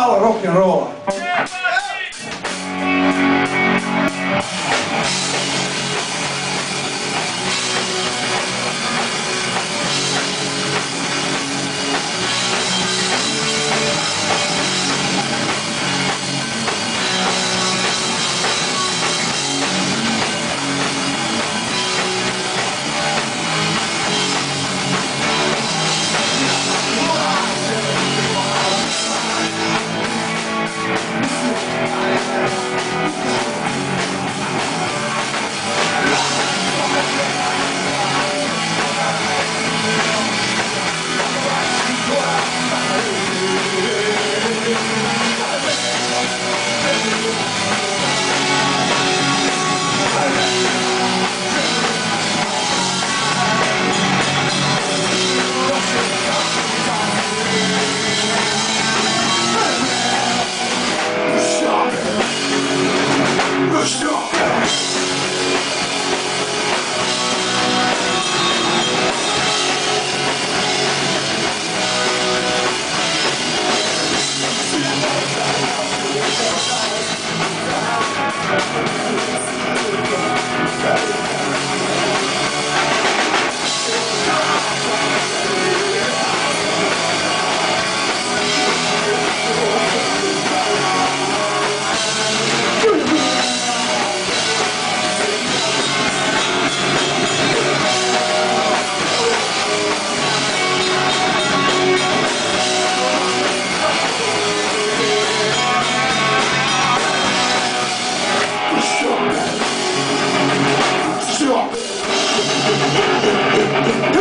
malo rock and roll. Go!